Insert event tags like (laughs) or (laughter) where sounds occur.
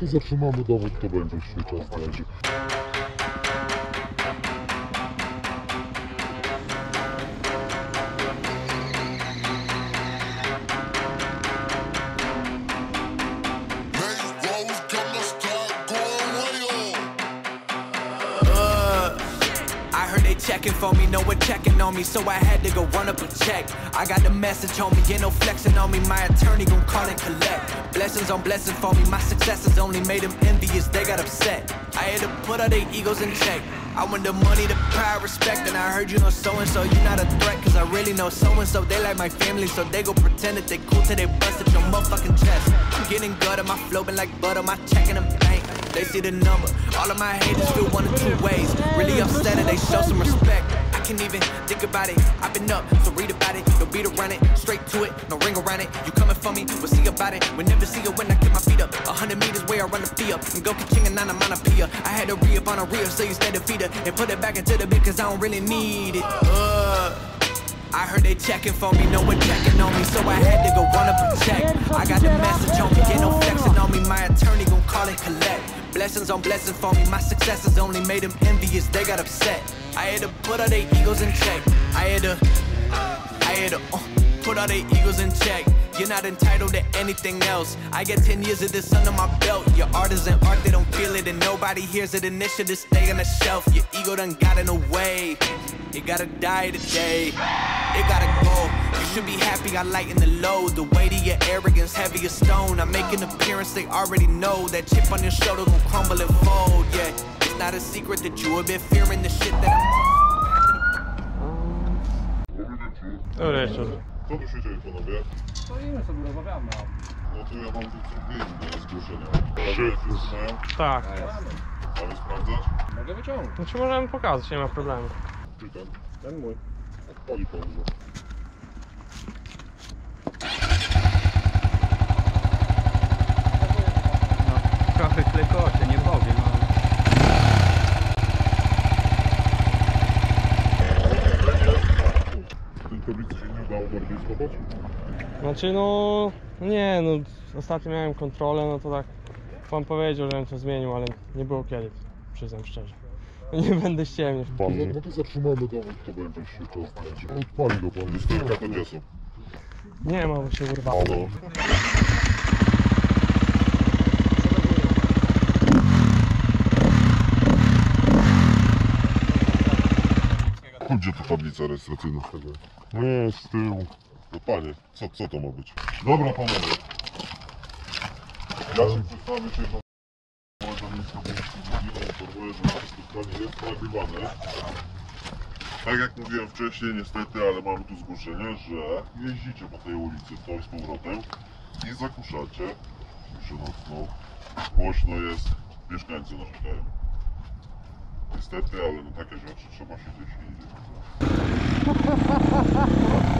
Без отжимаем удовольствие, что сейчас даже. checking for me, no one checking on me, so I had to go run up a check. I got the message, homie, ain't no flexing on me, my attorney gon' call and collect. Blessings on blessings for me, my successes only made them envious, they got upset. I had to put all their egos in check. I want the money, the pride, respect, and I heard you know so-and-so, you not a threat, cause I really know so-and-so, they like my family, so they go pretend that they cool till they bust at your motherfucking chest. I'm getting gutter, my flow been like butter, my checking them they see the number. All of my haters feel one of two ways. Really upset and they show some respect. I can't even think about it. I've been up, so read about it. No beat around it, straight to it, no ring around it. You coming for me, we'll see about it. We never see it when I get my feet up. A hundred meters where I run the fee up. And go king and I'm on a pier. I had to re up on a rear, so you stay a feeder. And put it back into the beat, cause I don't really need it. Uh, I heard they checking for me, no one checking on me, so I had to go Blessings on blessings for me, my successes only made them envious, they got upset. I had to put all their egos in check. I had to, I had to uh, put all their egos in check. You're not entitled to anything else. I got 10 years of this under my belt. Your art isn't art, they don't feel it, and nobody hears it. Initiative stay on the shelf. Your ego done got in the way. You gotta die today. It gotta go. You should be happy. I lighten the load. The weight of your arrogance, heavy as stone. I make an appearance, they already know. That chip on your shoulder gon' crumble and fold. Yeah, it's not a secret that you have been fearing the shit that I'm. Dobra, wieczór. Co tu się dzieje panowie? Stoimy sobie, rozmawiamy. No, no to ja mam tu inne zgłoszenia. Wszyscy znają? Tak. Mamy sprawdzać? Mogę wyciągnąć. Znaczy możemy pokazać, nie ma problemu. Czytam. Ten mój. Odpali pan go. No, trochę klekocie, nie powiem. na outboardzie skopać? Znaczy no, no, nie no, ostatnio miałem kontrolę, no to tak Pan powiedział, że bym to zmienił, ale nie było kiedy, przyznam szczerze. (laughs) Nie będę ściemniał. Pan, no to zatrzymamy dowód, to będzie się to zdjęcie. Odpali go pan, jest to adresu. Nie ma, bo się urwało. Halo. Gdzie to tablica rejestracyjna? Nie, z tyłu. No panie, co, co to ma być? Dobra panowie. Ja się przedstawię się na Miejska Policji Gminy że nasze spotkanie jest nagrywane. Tak jak mówiłem wcześniej, niestety, ale mam tu zgłoszenie, że jeździcie po tej ulicy ktoś z powrotem i zakuszacie, że no, no, głośno jest, mieszkańcy narzekają. Niestety, ale no takie rzeczy trzeba się gdzieś indziej. (laughs)